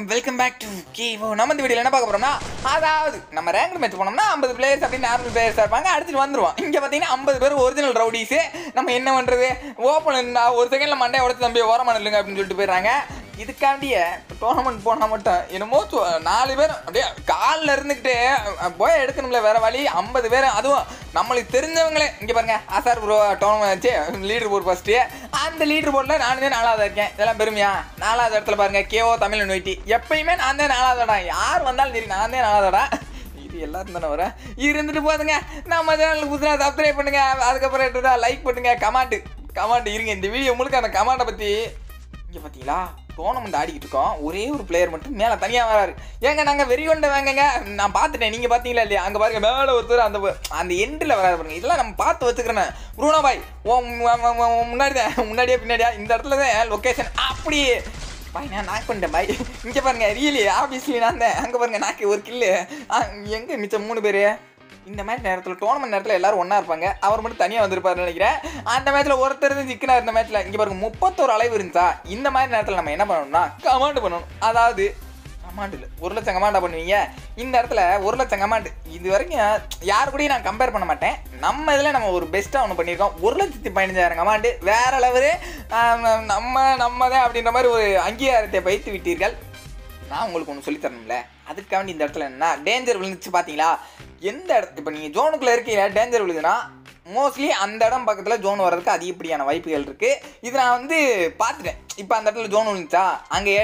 வணக்கம். Welcome back to Khelo நம்ம இந்த வீடியோல என்ன பார்க்க போறோம்னா அதாவது நம்ம ரேங்க் மேட்ச் போனோம்னா 50 பிளேயர்ஸ் அப்படின்னு நார்மல் பிளேயர்ஸ் இருப்பாங்க. அடுத்து வந்துருவோம். இங்க பாத்தீங்கன்னா 50 பேர் ஒரிஜினல் ரவுடிஸ் நம்ம என்ன பண்றது? ஓப்பன் ஒரு செகண்ட்ல மண்டே உடச்சு தம்பி ஓரமான இல்லைங்க அப்படின்னு சொல்லிட்டு போயிடுறாங்க. இதுக்காண்டிய டோர்னமெண்ட் போனால் மட்டும் என்னமோ நாலு பேர் அப்படியே காலில் இருந்துக்கிட்டு போய் எடுக்கணும்ல வேற வழி. ஐம்பது பேர் அதுவும் நம்மளுக்கு தெரிஞ்சவங்களே. இங்கே பாருங்க Azhar bro tournament leader board first அந்த லீடர் போர்டில் நான் தான் நாலாவது இருக்கேன். இதெல்லாம் பெருமையா? நாலாவது இடத்துல பாருங்க கேஓ தமிழ் நோய்ட்டி எப்பயுமே நான் தான் நாலாவதடா. யார் வந்தாலும் சரி நான் தான் நாலாவதடா. இது எல்லாரும் தானே வர? இருந்துட்டு போதுங்க. நம்ம சேனலுக்கு புதுசாக சப்ஸ்கிரைப் பண்ணுங்க. அதுக்கப்புறம் எடுத்துதான் லைக் பண்ணுங்க. கமாண்டு கமாண்ட் இருங்க. இந்த வீடியோ முழுக்க அந்த கமாண்டை பற்றி இங்கே பார்த்தீங்களா டோர்னமெண்ட் ஆடிக்கிட்டு இருக்கோம். ஒரே ஒரு பிளேயர் மட்டும் மேலே தனியாக வராரு. ஏங்க நாங்கள் வெறி கொண்ட வேங்கங்க. நான் பார்த்துட்டேன். நீங்கள் பார்த்தீங்களா இல்லையா? அங்கே பாருங்க மேலே ஒருத்தர் அந்த அந்த எண்டில் வராது பாருங்க. இதெல்லாம் நம்ம பார்த்து வச்சுக்கிறேன் ப்ரூனோ பாய் ஓ முன்னாடி தான். முன்னாடியே பின்னாடியா? இந்த இடத்துல தான் லொக்கேஷன் அப்படி பாய் நான் நாக் பண்ணிட்டேன் பாய். இங்கே பாருங்க ரியலி ஆஃபீஸ்லேயே நான் தான். அங்கே பாருங்க நாக்கு ஒரு கில்லு எங்கே மிச்சம் மூணு பேர்? இந்த மாதிரி நேரத்தில் டோர்னமெண்ட் நேரத்தில் எல்லாரும் ஒன்றா இருப்பாங்க. அவர் மட்டும் தனியாக வந்திருப்பாருன்னு நினைக்கிறேன். அந்த மேட்ச்சில் ஒருத்தர் இருந்து சிக்கனா இருந்த மேட்ச்சில் இங்கே பாருங்க முப்பத்தோரு அளவு இருந்துச்சா? இந்த மாதிரி நேரத்தில் நம்ம என்ன பண்ணணும்னா கமாண்டு பண்ணணும். அதாவது கமாண்டு இல்லை. ஒரு லட்சம் கமாண்டா பண்ணுவீங்க. இந்த இடத்துல ஒரு லட்சம் கமாண்டு இது வரைக்கும் யார் கூடயும் நான் கம்பேர் பண்ண மாட்டேன். நம்ம இதில் நம்ம ஒரு பெஸ்ட்டாக ஒன்று பண்ணியிருக்கோம். ஒரு லட்சத்தி பதினஞ்சாயிரம் கமாண்டு வேற அளவு நம்ம நம்ம தான் அப்படின்ற மாதிரி ஒரு அங்கீகாரத்தை பயித்து விட்டீர்கள். நான் உங்களுக்கு ஒன்று சொல்லித் தரணும்ல அதுக்காண்டி இந்த இடத்துல என்ன டேஞ்சர் விழுந்துச்சு பார்த்தீங்களா எந்த இடத்து இப்போ நீங்கள் ஜோனுக்குள்ளே இருக்கீங்க டேஞ்சர் விழுதுன்னா மோஸ்ட்லி அந்த இடம் பக்கத்தில் ஜோன் வர்றதுக்கு அதிகப்படியான வாய்ப்புகள் இருக்குது இது நான் வந்து பார்த்துட்டேன். இப்போ அந்த இடத்துல ஜோன் விழுந்துச்சா? அங்கே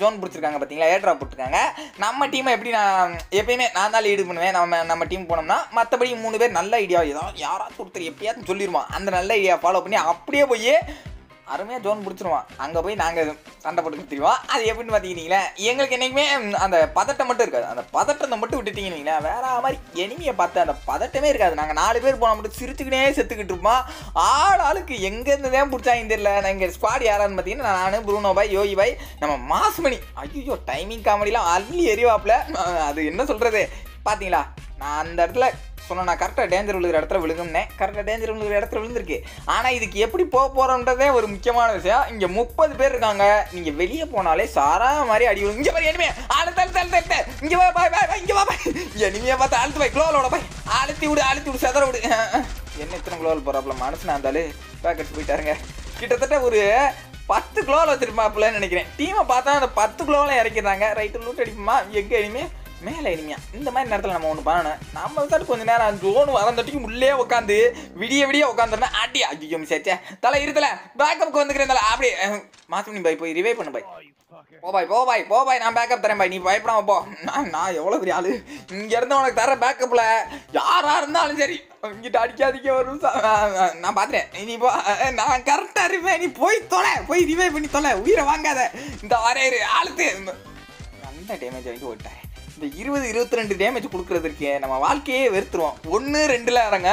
ஜோன் பிடிச்சிருக்காங்க பார்த்தீங்களா ஏட்ரா போட்டிருக்காங்க. நம்ம டீமை எப்படி நான் எப்பயுமே நான் தான் லீடு பண்ணுவேன். நம்ம நம்ம டீம் போனோம்னா மற்றபடி மூணு பேர் நல்ல ஐடியா ஏதாவது யாராவது ஒருத்தர் எப்படியாச்சும் சொல்லிடுவான் அந்த நல்ல ஐடியா ஃபாலோ பண்ணி அப்படியே போய் அருமையாக ஜோன் பிடிச்சிருவான் அங்கே போய் நாங்கள் சண்டை போட்டு கொடுத்துருவோம் அது எப்படின்னு பார்த்தீங்கன்னா எங்களுக்கு என்றைக்குமே அந்த பதட்டம் மட்டும் இருக்காது. அந்த பதட்டத்தை மட்டும் விட்டுட்டீங்கன்னா வேற மாதிரி எனிமையை பார்த்து அந்த பதட்டமே இருக்காது. நாங்கள் நாலு பேர் போனால் மட்டும் சிரிச்சுக்கினே செத்துக்கிட்டு இருப்போம். ஆள் ஆளுக்கு எங்கேருந்து தான் பிடிச்சாங்க தெரியல. நான் எங்கள் ஸ்குவாட் யாரான்னு பார்த்தீங்கன்னா நான் ப்ரூனோ பாய் யோகி பாய் நம்ம மாசுமணி. ஐயோ டைமிங் காமெடிலாம் அள்ளி எரிவாப்பில் அது என்ன சொல்கிறது பார்த்தீங்களா நான் அந்த இடத்துல சொன்னேன் நான் கரெக்டாக டேஞ்சர் விழுகிற இடத்துல விழுகும்னேன் கரெக்டாக டேஞ்சர் விழுகிற இடத்துல விழுந்திருக்கு. ஆனால் இதுக்கு எப்படி போக போகிறோன்றதே ஒரு முக்கியமான விஷயம். இங்கே முப்பது பேர் இருக்காங்க. நீங்கள் வெளியே போனாலே சாரா மாதிரி அடி இங்கே பாரு இனிமே அழுத்த அழுத்த அழுத்த அழுத்த இங்கே வா பாய் பாய் இங்கே வா பாய். எனிமையை பார்த்து அழுத்து பாய் குளோலோட பாய். அழுத்தி விடு அழுத்தி விடு செதற விடு. என்ன இத்தனை குளோல் போகிறாப்புல மனசுனா இருந்தாலும் பேக்கெட் போயிட்டாருங்க கிட்டத்தட்ட ஒரு பத்து குளோவில் வச்சிருப்பாப்புலன்னு நினைக்கிறேன். டீமை பார்த்தா அந்த பத்து குளோவில் இறக்கிறாங்க ரைட்டு லூட் அடிக்குமா எங்கே இனிமேல் மேலே இனிமையா இந்த மாதிரி நேரத்தில் நம்ம ஒன்று பண்ணணும். நம்ம தான் கொஞ்ச நேரம் ஜோன் வரந்தட்டிக்கு உள்ளே உட்காந்து விடிய விடிய உட்காந்துருந்தா அடி ஐயோ மிஸ் தலை இருத்தல பேக்கப்புக்கு வந்துக்கிறேன் தலை அப்படியே மாசம் நீ பாய் போய் ரிவை பண்ணு பாய். போ பாய் போ பாய் போ பாய் நான் பேக்கப் தரேன் பாய். நீ பயப்படாம போ. நான் நான் எவ்வளோ பெரிய ஆளு? இங்க இருந்து உனக்கு தர பேக்கப்பில் யாராக இருந்தாலும் சரி இங்கிட்ட அடிக்காதிக்க வரும் நான் பார்த்துட்டேன் நீ போ. நான் கரெக்டாக இருப்பேன். நீ போய் தொலை போய் ரிவை பண்ணி தொலை. உயிரை வாங்காத. இந்த வரையறு ஆளுத்து. நல்ல டேமேஜ் வாங்கி ஓட்டேன் இந்த இருபது இருபத்தி ரெண்டு டேமேஜ் கொடுக்கறதுக்கு நம்ம வாழ்க்கையே வெறுத்துருவோம். ஒன்று ரெண்டுல இறங்க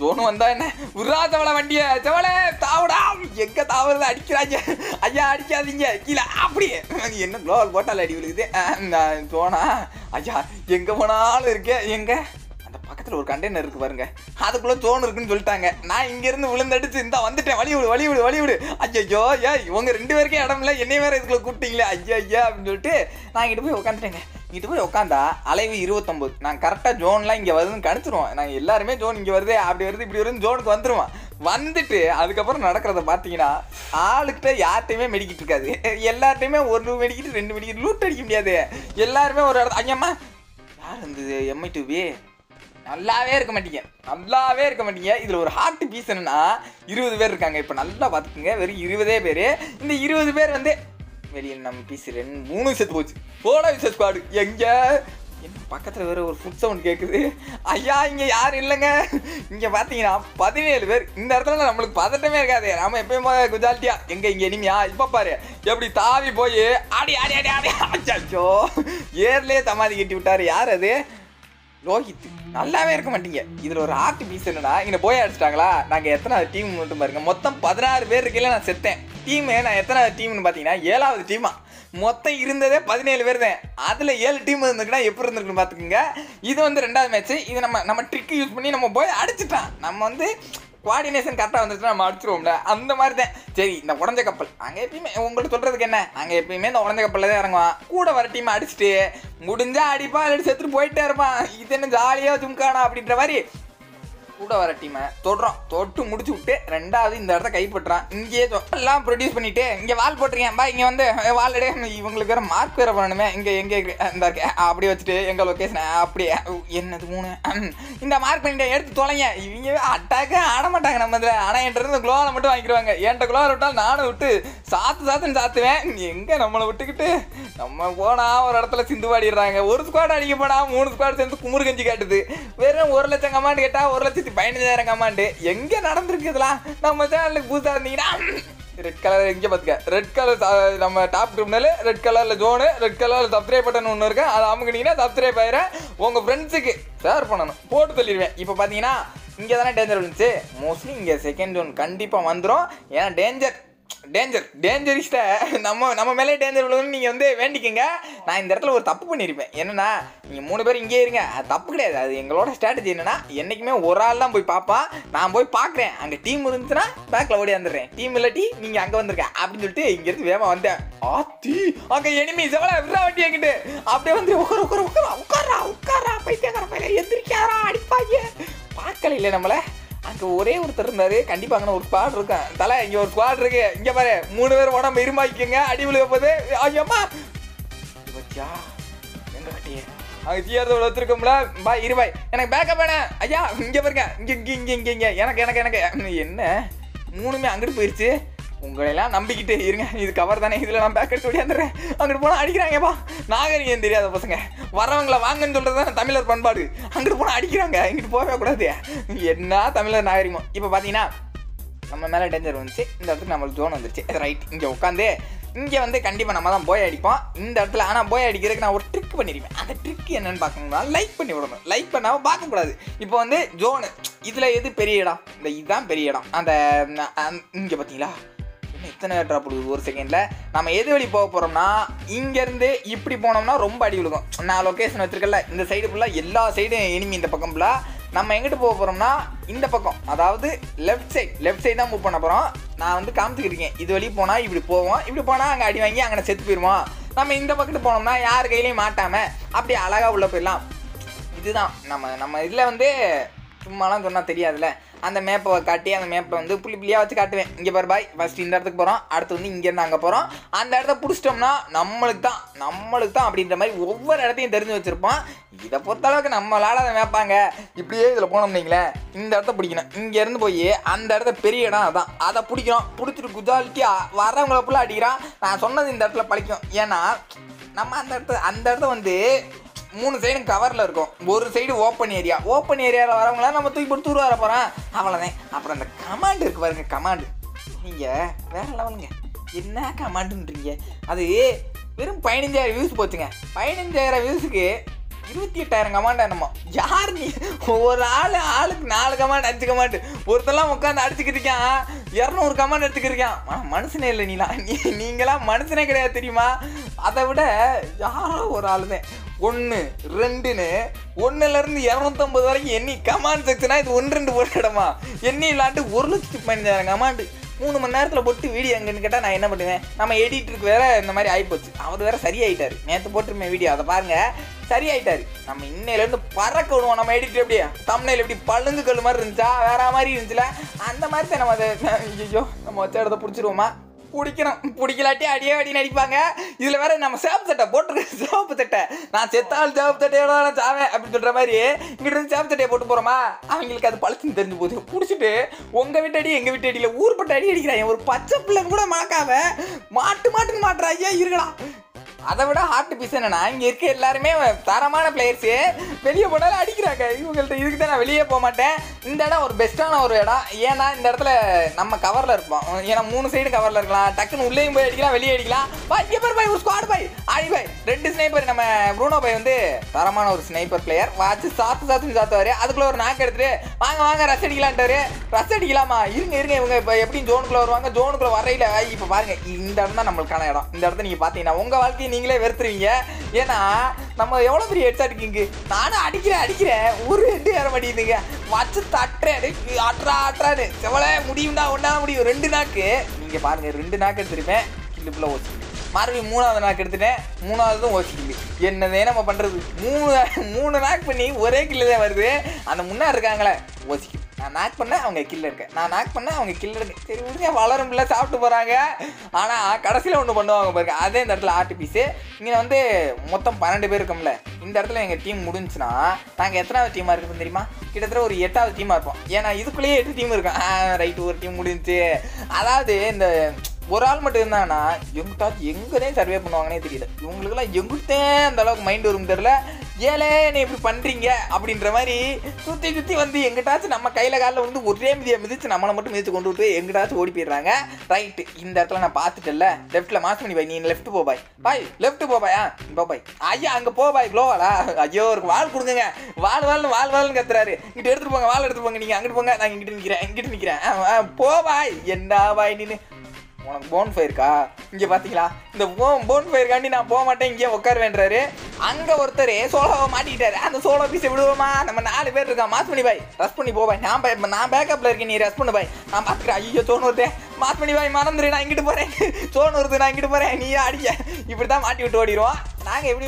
ஜோனு வந்தா என்ன? விட்றா தவளை வண்டிய தவளை தாவடா. எங்க தாவறது அடிக்கிறாங்க? ஐயா அடிக்காதீங்க. கீழே அப்படியே. என்ன குளோவல் போட்டால் அடி விழுகுது? ஜோனா ஐயா எங்க போனாலும் இருக்கே எங்க? அந்த பக்கத்தில் ஒரு கண்டெய்னர் இருக்கு பாருங்க. அதுக்குள்ள ஜோன் இருக்குன்னு சொல்லிட்டாங்க. நான் இங்கேருந்து விழுந்தடிச்சு இந்த வந்துட்டேன். வழி விடு வழி விடு வழி விடு. ஐயோ ஏ இவங்க ரெண்டு பேருக்கே இடம் இல்லை என்னை வேற இதுக்குள்ள கூப்பிட்டீங்களே. ஐயா ஐயா அப்படின்னு சொல்லிட்டு நான் இங்கிட்டு போய் உட்காந்துட்டேங்க இங்கிட்டு போய் உட்காந்தா அலைவு இருபத்தொம்பது. நான் கரெக்டாக ஜோன்லாம் இங்கே வருதுன்னு கணிச்சிருவோம் நாங்கள் எல்லாருமே ஜோன் இங்கே வருது அப்படி வருது இப்படி வருது ஜோனுக்கு வந்துடுவோம் வந்துட்டு அதுக்கப்புறம் நடக்கிறத பார்த்தீங்கன்னா ஆளுக்கிட்ட யார்கிட்டையுமே மெடிக்கிட்டு இருக்காது. எல்லார்ட்டையுமே ஒரு மெடிக்கிட்டு ரெண்டு மெடிக்கிட்டு லூட் அடிக்க முடியாது. எல்லாருமே ஒரு இடத்துல ஐயம்மா யார் இருந்தது எம்ஐ டூவே நல்லாவே இருக்க மாட்டீங்க. நல்லாவே இருக்க மாட்டீங்க. இதில் ஒரு ஹார்ட் பீஸ் என்னன்னா இருபது பேர் இருக்காங்க. இப்போ நல்லா பார்த்துக்குங்க வெறும் இருபதே பேர். இந்த இருபது பேர் வந்து வெளியே நம்ம பிசி ரெண்டு மூணு செத்து போச்சு. போட விச ஸ்குவாடு எங்கே? என்ன பக்கத்தில் வேற ஒரு ஃபுட் சவுண்ட் கேட்குது ஐயா இங்கே யாரும் இல்லைங்க. இங்கே பார்த்தீங்கன்னா பதினேழு பேர். இந்த இடத்துல நம்மளுக்கு பதட்டமே இருக்காது. நாம எப்பயுமே குஜாலிட்டியா. எங்கே இங்கே இனிமையா? இப்போ பாரு. எப்படி தாவி போய் ஆடி ஆடி ஆடி ஆடி அச்சோ ஏர்லேயே தமாதி கட்டி விட்டாரு. யார் அது? ரோஹித் நல்லாவே இருக்க மாட்டீங்க. இதில் ஒரு ஆர்ட் பீஸ் என்னன்னா இங்கே போய் அடிச்சிட்டாங்களா? நாங்கள் எத்தனை டீம் மட்டும் பாருங்க. மொத்தம் பதினாறு பேர் இருக்கையில நான் செத்தேன். டீம் நான் எத்தனை டீம்னு பார்த்தீங்கன்னா ஏழாவது டீமா மொத்தம் இருந்ததே பதினேழு பேர் தான். அதில் ஏழு டீம் இருந்துக்குன்னா எப்படி இருந்திருக்குன்னு பார்த்துக்கோங்க இது வந்து ரெண்டாவது மேட்ச் இது நம்ம நம்ம ட்ரிக்கு யூஸ் பண்ணி நம்ம போய் அடிச்சிட்டான் நம்ம வந்து கோஆர்டினேஷன் கரெக்டாக வந்துச்சுன்னா நம்ம அடிச்சிருவோம்ல. அந்த மாதிரி தான் சரி இந்த உடஞ்ச கப்பல். அங்கே எப்பயுமே உங்கள்கிட்ட சொல்கிறதுக்கு என்ன? அங்கே எப்பயுமே இந்த உடஞ்ச கப்பலில் தான் இறங்குவான். கூட வர டீம் அடிச்சுட்டு முடிஞ்சால் அடிப்பா இல்லாட்டி செத்துட்டு போயிட்டே இருப்பான். இது என்ன ஜாலியாக ஜும்கானா அப்படின்ற மாதிரி கூட வர டீமை தொடுறோம் தொட்டு முடிச்சு விட்டு ரெண்டாவது இந்த இடத்த கைப்பற்றுறான். இங்கேயே எல்லாம் ப்ரொடியூஸ் பண்ணிட்டு இங்கே வால் போட்டிருக்கேன். பா இங்கே வந்து வால் இவங்களுக்கு வேற மார்க் வேற பண்ணணுமே. இங்கே எங்கே இந்த இருக்கு. அப்படி வச்சுட்டு எங்கள் லொக்கேஷன் அப்படியே என்னது மூணு? இந்த மார்க் பண்ணிட்டு எடுத்து தொலைங்க. இவங்க அட்டாக்கே ஆட மாட்டாங்க நம்ம இதில். ஆனால் என்கிட்ட இருந்து குளோவில் மட்டும் வாங்கிடுவாங்க. என்கிட்ட குளோவில் விட்டால் நானும் விட்டு சாத்து சாத்துன்னு சாத்துவேன். எங்கே நம்மளை விட்டுக்கிட்டு நம்ம போனா ஒரு இடத்துல சிந்து பாடிடுறாங்க. ஒரு ஸ்குவாட் அடிக்க போனா மூணு ஸ்குவாட் சேர்ந்து குமுறு கஞ்சி காட்டுது. வெறும் ஒரு லட்சம் கமாண்ட் கேட்டா ஒரு லட்சத்தி பதினஞ்சாயிரம் கமாண்டு எங்க நடந்திருக்கு இதெல்லாம்? நம்ம சேனலுக்கு புதுசா இருந்தீங்கன்னா ரெட் கலர் எங்க பாத்துக்க. ரெட் கலர் நம்ம டாப் கிரிமினல் ரெட் கலர்ல ஜோனு ரெட் கலர்ல சப்ஸ்கிரைப் பட்டன் ஒன்று இருக்கு. அதை அமுக்குனீங்கன்னா சப்ஸ்கிரைப் ஆயிரம். உங்க ஃப்ரெண்ட்ஸுக்கு ஷேர் பண்ணணும். போட்டு சொல்லிடுவேன். இப்போ பார்த்தீங்கன்னா இங்கே தானே டேஞ்சர் இருந்துச்சு மோஸ்ட்லி இங்கே செகண்ட் ஜோன் கண்டிப்பாக வந்துடும் ஏன்னா டேஞ்சர் டேஞ்சர் டேஞ்சர் இஷ்ட நம்ம நம்ம மேலே டேஞ்சர் உள்ளதுன்னு நீங்கள் வந்து வேண்டிக்கங்க. நான் இந்த இடத்துல ஒரு தப்பு பண்ணியிருப்பேன் என்னன்னா நீங்கள் மூணு பேர் இங்கே இருங்க. அது தப்பு கிடையாது. அது எங்களோட ஸ்ட்ராட்டஜி என்னன்னா என்றைக்குமே ஒரு ஆள் தான் போய் பார்ப்பான் நான் போய் பார்க்குறேன் அங்கே டீம் இருந்துச்சுன்னா பேக்கில் ஓடி வந்துடுறேன் டீம் இல்லாட்டி நீங்கள் அங்கே வந்திருக்க அப்படின்னு சொல்லிட்டு இங்கேருந்து வேகமாக வந்தேன். ஆத்தி அங்கே எனிமி செவல விரா வண்டி என்கிட்ட. அப்படியே வந்து உட்கார உட்கார உட்கார. உட்காரா உட்காரா பைத்தியக்கார பையன் எந்திரிக்காரா அடிப்பாங்க பார்க்கல இல்லை நம்மளை? அங்கே ஒரே ஒருத்தர் இருந்தாரு. கண்டிப்பாக அங்கே ஒரு ஸ்குவாட் இருக்கும் தலை இங்கே ஒரு ஸ்குவாட் இருக்கு. இங்கே பாரு மூணு பேர் உடம்பு இருமாக்கிக்கங்க. அடி விழுக போது ஐயம்மா வச்சா எங்க கட்டியே? அங்கே ஜிஆர் வச்சிருக்கோம்ல. பாய் இருபாய் எனக்கு பேக்கப் வேணேன் ஐயா இங்கே பாருங்க. இங்கே இங்கே இங்கே இங்கே இங்கே. எனக்கு எனக்கு எனக்கு. என்ன? மூணுமே அங்கிட்டு போயிடுச்சு உங்களெல்லாம் நம்பிக்கிட்டு இருங்க. இது கவர் தானே? இதில் நான் பேக்கெட் சொல்லி வந்துடுறேன் அங்கிட்டு போனால் அடிக்கிறாங்கப்பா. நாகரிகம் தெரியாத பசங்க. வரவங்களை வாங்கன்னு சொல்கிறது தான் தமிழர் பண்பாடு. அங்கிட்டு போனால் அடிக்கிறாங்க. இங்கிட்டு போகவே கூடாது. என்ன தமிழர் நாகரிகம்? இப்போ பார்த்தீங்கன்னா நம்ம மேலே டேஞ்சர் வந்துச்சு. இந்த இடத்துக்கு நம்மளுக்கு ஜோன் வந்துருச்சு. ரைட் இங்கே உட்காந்து இங்கே வந்து கண்டிப்பாக நம்ம தான் போய் அடிப்போம். இந்த இடத்துல ஆனால் போய் அடிக்கிறதுக்கு நான் ஒரு ட்ரிக் பண்ணிருப்பேன் அந்த ட்ரிக் என்னென்னு பார்க்கணும்னா லைக் பண்ணி விடணும். லைக் பண்ணாமல் பார்க்கக்கூடாது. இப்போ வந்து ஜோனு இதில் எது பெரிய இடம்? இந்த இதுதான் பெரிய இடம். அந்த இங்கே பார்த்தீங்களா இத்தனை ட்ராப் விடுது ஒரு செகண்டில் நம்ம எது வழி போக போகிறோம்னா இங்கேருந்து இப்படி போனோம்னா ரொம்ப அடி விழுகும். நான் லொக்கேஷன் வச்சுருக்கல இந்த சைடு ஃபுல்லாக எல்லா சைடும் எனிமி இந்த பக்கம் ஃபுல்லாக நம்ம எங்கிட்டு போக போகிறோம்னா இந்த பக்கம். அதாவது லெஃப்ட் சைட் லெஃப்ட் சைடு தான் மூவ் பண்ண போகிறோம் நான் வந்து காமிச்சுக்கிருக்கேன் இது வழி போனால் இப்படி போவோம். இப்படி போனால் அங்கே அடி வாங்கி அங்கே செத்து போயிடுவோம் நம்ம இந்த பக்கத்து போனோம்னா யார் கையிலையும் மாட்டாமல் அப்படி அழகாக உள்ளே போயிடலாம். இதுதான். நம்ம நம்ம இதில் வந்து சும்மாலாம் சொன்னால் தெரியாதுல்ல. அந்த மேப்பை காட்டி அந்த மேப்பை வந்து புள்ளி புள்ளியாக வச்சு காட்டுவேன். இங்கே பாரு பாய் ஃபஸ்ட் இந்த இடத்துக்கு போகிறோம் அடுத்து வந்து இங்கேருந்து அங்கே போகிறோம் அந்த இடத்த பிடிச்சிட்டோம்னா நம்மளுக்கு தான் நம்மளுக்கு தான் அப்படின்ற மாதிரி ஒவ்வொரு இடத்தையும் தெரிஞ்சு வச்சுருப்போம். இதை பொறுத்தளவுக்கு நம்மளால் அதை மேப்பாங்க இப்படியே இதில் போனோம்னீங்களே இந்த இடத்த பிடிக்கணும். இங்கேருந்து போய் அந்த இடத்த பெரிய இடம் அதான். அதை பிடிக்கணும் பிடிச்சிட்டு குஜாலிட்டி வரவங்களை ஃபுல்லாக அடிக்கிறான். நான் சொன்னது இந்த இடத்துல பழிக்கும். ஏன்னா நம்ம அந்த இடத்த அந்த இடத்த வந்து மூணு சைடும் கவரில் இருக்கும். ஒரு சைடு ஓப்பன் ஏரியா ஓப்பன் ஏரியாவில் வரவங்களாம் நம்ம தூக்கி போட்டு தூர் வர போகிறோம் அவ்வளோதான் அப்புறம் அந்த கமாண்ட் இருக்கு பாருங்க கமாண்டு நீங்கள் வேற லெவலுங்க என்ன கமாண்டுன்றீங்க அது வெறும் பதினஞ்சாயிரம் வியூஸ் போச்சுங்க. பதினஞ்சாயிரம் வியூஸுக்கு இருபத்தி எட்டாயிரம் கமாண்ட் நம்ம யார் நீ? ஒரு ஆள் ஆளுக்கு நாலு கமாண்ட் அஞ்சு கமாண்ட் ஒருத்தெல்லாம் உட்காந்து அடிச்சுக்கிட்டு இருக்கான். இரநூறு கமாண்ட் எடுத்துக்கிருக்கான் ஆனால் மனுஷனே இல்லை நீலாம் நீ நீங்களாம் மனுஷனே கிடையாது தெரியுமா? அதை விட யாரோ ஒரு ஆள் தான் ஒன்று ரெண்டுன்னு. ஒன்றுலேருந்து இரநூத்தம்பது வரைக்கும் எண்ணி கமாண்ட் செக்ஷனா இது ஒன்று ரெண்டு போட்டு இடமா எண்ணி இல்லாண்டு ஒரு லட்சத்தி பதினஞ்சாயிரம் கமாண்டு மூணு மணி நேரத்தில் போட்டு வீடியோ எங்கன்னு கேட்டால் நான் என்ன பண்ணுவேன்? நம்ம எடிட்டருக்கு வேற இந்த மாதிரி ஆகிப்போச்சு அவர் வேற சரியாயிட்டார். நேற்று போட்டிருமே வீடியோ அதை பாருங்கள் சரியாயிட்டாரு. நம்ம இன்னையிலேருந்து பறக்க விடுவோம். நம்ம எடிட்டர் எப்படி தமிழில் எப்படி பழுங்கு கல் மாதிரி இருந்துச்சா? வேற மாதிரி இருந்துச்சுல? அந்த மாதிரி தான் நம்ம அதை ஐயோ நம்ம வச்ச இடத்த பிடிச்சிருவோமா? பிடிக்கணும். பிடிக்கலாட்டி அடியே அடி நடிப்பாங்க. இதில் வேற நம்ம சேப்பு சட்டை போட்டிருக்க சேப்பு சட்டை. நான் செத்தால் சேப்பு சட்டையோட நான் சாவேன் அப்படின்னு சொல்கிற மாதிரி இங்கிட்ட இருந்து சேப்பு சட்டையை போட்டு போகிறோமா அவங்களுக்கு அது பழச்சுன்னு தெரிஞ்சு போகுது. பிடிச்சிட்டு உங்கள் வீட்டு அடி எங்கள் வீட்டு அடியில் ஊர்பட்ட அடி அடிக்கிறாங்க ஒரு பச்சை பிள்ளைங்க கூட மறக்காம மாட்டு மாட்டுன்னு மாட்டுறா ஐயா இருக்கலாம் அதை விட ஹார்ட் பீஸ் என்னன்னா இங்க இருக்க எல்லாருமே தரமான பிளேயர்ஸு வெளியே போனாலும் அடிக்கிறாங்க. இவங்கள்ட்ட இதுக்கு தான் நான் வெளியே போக மாட்டேன். இந்த இடம் ஒரு பெஸ்ட்டான ஒரு இடம். ஏன்னா இந்த இடத்துல நம்ம கவரில் இருப்போம். ஏன்னா மூணு சைடு கவரில் இருக்கலாம். டக்குன்னு உள்ளேயும் போய் அடிக்கலாம் வெளியே அடிக்கலாம். பா இங்கே பாரு பாய் ஒரு ஸ்குவாட் பாய் ஆடி பாய் ரெண்டு ஸ்னைப்பர் நம்ம ப்ரூனோ பாய் வந்து தரமான ஒரு ஸ்னைப்பர் பிளேயர் வாட்சி சாத்து சாத்துன்னு சாத்துவாரு. அதுக்குள்ள ஒரு நாக்கு எடுத்துட்டு வாங்க வாங்க ரஸ் அடிக்கலான்ட்டாரு. ரஸ் அடிக்கலாமா? இருங்க இருங்க இவங்க இப்போ எப்படியும் ஜோனுக்குள்ள வருவாங்க. ஜோனுக்குள்ள வரையில இப்போ பாருங்க இந்த இடம் தான் நம்மளுக்கான இடம். இந்த இடத்த நீங்க பாத்தீங்கன்னா உங்க வாழ்க்கையை நீங்களே வெறுத்துருவீங்க. ஏன்னா நம்ம எவ்வளோ பெரிய ஹெட்ஷாட் இருக்கீங்க நானும் அடிக்கிறேன் அடிக்கிறேன். ஒரு ரெண்டு ஏற மாட்டேங்குதுங்க வச்சு தட்டுறேன் அட்ரா அட்ராரு செவல முடியும்டா ஒன்றா முடியும். ரெண்டு நாக்கு நீங்கள் பாருங்கள் ரெண்டு நாக்கு எடுத்துருப்பேன். கில்லுக்குள்ளே ஓசி மறுபடியும் மூணாவது நாக்கு எடுத்துட்டேன். மூணாவதும் ஓசிக்கில்லு என்னதே நம்ம பண்ணுறது மூணு மூணு நாக்கு பண்ணி ஒரே கில்லு தான் வருது. அந்த முன்னாடி இருக்காங்களே ஓசிக்கு நான் நாக் பண்ணேன் அவங்க கில்ல இருக்கேன். நான் நாக் பண்ணேன் அவங்க கில்லு இருக்கு சரி விடுங்க வளரும் பிள்ளை சாப்பிட்டு போகிறாங்க ஆனால் கடைசியில் ஒன்று பண்ணுவாங்க பாருங்க. அதே இந்த இடத்துல ஆர்ட் இங்கே வந்து மொத்தம் பன்னெண்டு பேர் இருக்கோம்ல. இந்த இடத்துல எங்கள் டீம் முடிஞ்சுன்னா நாங்கள் எத்தனாவது டீமாக இருக்கோம் தெரியுமா? கிட்டத்தட்ட ஒரு எட்டாவது டீமாக இருப்போம். ஏன்னா இதுக்குள்ளேயே எட்டு டீம் இருக்கும். ரைட்டு ஒரு டீம் முடிஞ்சுச்சு. அதாவது இந்த ஒரு ஆள் மட்டும் இருந்தாங்கன்னா எங்கிட்டாச்சும் எங்கதே சர்வே பண்ணுவாங்கன்னே தெரியல. இவங்களுக்குலாம் எங்கிட்டே அந்த அளவுக்கு மைண்ட் வரும் தெரியல. ஏலே நீ இப்படி பண்ணுறீங்க அப்படின்ற மாதிரி சுற்றி சுற்றி வந்து எங்கிட்டாச்சும் நம்ம கையில் காலில் வந்து ஒரே மிதியை மிதிச்சு நம்மளை மட்டும் மிதித்து கொண்டு விட்டு எங்கிட்டாச்சும் ஓடி போயிடுறாங்க. ரைட்டு இந்த இடத்துல நான் பார்த்துட்டேன்ல. லெஃப்ட்டில் மாஸ் பண்ணி பாய் நீ லெஃப்ட் போ பாய். பாய் லெஃப்ட் போ பாய். ஆ போ பாய். ஐயா அங்கே போ பாய் க்ளோவாலா ஐயோ ஒரு வாழ் கொடுங்க வால் வால்னு வால் வால்னு கத்துறாரு. இங்கிட்ட எடுத்துட்டு போங்க வால் எடுத்து போங்க. நீங்கள் அங்கிட்டு போங்க. நான் இங்கிட்டு நிற்கிறேன் இங்கிட்டு நிற்கிறேன் ஆ, போ பாய். என்ன பாய் நீனு? உனக்கு போன் ஃபயருக்கா இங்கே பார்த்தீங்களா இந்த போ போன் ஃபயருக்காண்டி நான் போக மாட்டேன் இங்கே உட்காருவேன்றாரு. அங்கே ஒருத்தர் சோலோவை மாட்டிக்கிட்டாரு. அந்த சோலோ பீஸை விடுவோமா? நம்ம நாலு பேர் இருக்கா மாஸ் பண்ணி பாய் ரஸ் பண்ணி போவாய் நான் நான் பேக்கப்பில் இருக்கேன் நீ ரஸ் பண்ணு பாய் நான் பார்த்துக்கிறேன் ஐயோ சோனு மாத்மணி பண்ணி பாய் மறந்துடு நான் இங்கிட்டு போகிறேன் சோனு வருது நான் இங்கிட்டு போகிறேன் நீ அடிக்க. இப்படி தான் மாட்டி விட்டு ஓடிடுவோம். நாங்கள் எப்படி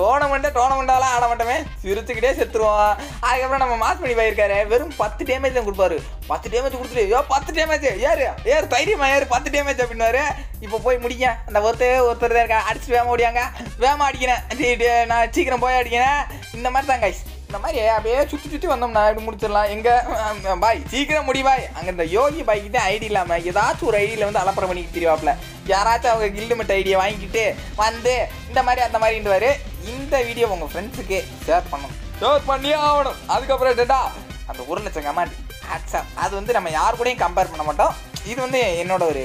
டோர்னமெண்ட்டே டோர்னமெண்ட்டாலாம் ஆட மாட்டோமே. சிரிச்சுக்கிட்டே செத்துருவோம். அதுக்கப்புறம் நம்ம மாத்மணி பண்ணி இருக்காரு வெறும் பத்து டேமேஜ் தான் கொடுப்பாரு. பத்து டேமேஜ் கொடுத்துட்டு ஐயோ பத்து டேமேஜ் ஏறு ஏறு தைரியமா ஏறு பத்து டேமேஜ் அப்படின்னாரு. இப்போ போய் முடிங்க. அந்த ஒருத்தர் ஒருத்தர் தான் இருக்கா அடிச்சு வேமா ஓடியாங்க. வேமா அடிக்கிறேன். நான் சீக்கிரம் போய் அடிக்கிறேன். இந்த மாதிரி தான் கைஸ் இந்த மாதிரி அப்படியே சுற்றி சுற்றி வந்தோம்னா இப்படி முடிச்சிடலாம். எங்க பாய் சீக்கிரம் முடி பாய். அங்கே இந்த யோகி பாய்க்கு தான் ஐடி இல்லாமல் ஏதாச்சும் ஒரு ஐடியில் வந்து அலப்பறம் பண்ணிக்கிட்டு தெரியாப்புல யாராச்சும் அவங்க கில்டுமெட் ஐடியை வாங்கிக்கிட்டு வந்து இந்த மாதிரி அந்த மாதிரின்றாரு இந்த வீடியோ உங்கள் ஃப்ரெண்ட்ஸுக்கு ஷேர் பண்ணணும். ஷேர் பண்ணியே ஆகணும். அதுக்கப்புறம் என்னடா? அந்த ஒரு லட்சம் கமெண்ட் அது வந்து நம்ம யார் கூடயும் கம்பேர் பண்ண மாட்டோம். இது வந்து என்னோட ஒரு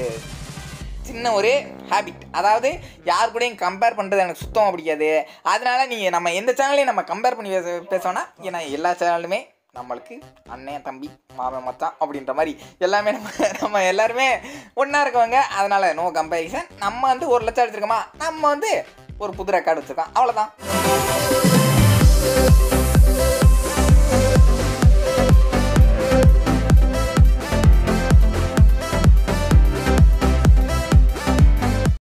சின்ன ஒரு ஹேபிட் அதாவது யார் கூடயும் கம்பேர் பண்ணுறது எனக்கு சுத்தமாக பிடிக்காது. அதனால நீங்கள் நம்ம எந்த சேனல்லையும் நம்ம கம்பேர் பண்ணி பேச பேசோன்னா ஏன்னா எல்லா சேனலுமே நம்மளுக்கு அண்ணன் தம்பி மாமன் மச்சான் அப்படின்ற மாதிரி எல்லாமே நம்ம நம்ம எல்லாருமே ஒன்றா இருக்கவங்க. அதனால் நோ கம்பேரிசன் நம்ம வந்து ஒரு லட்சம் எடுத்துருக்கோமா நம்ம வந்து ஒரு புது ரெக்கார்டு வச்சுருக்கோம். அவ்வளோதான்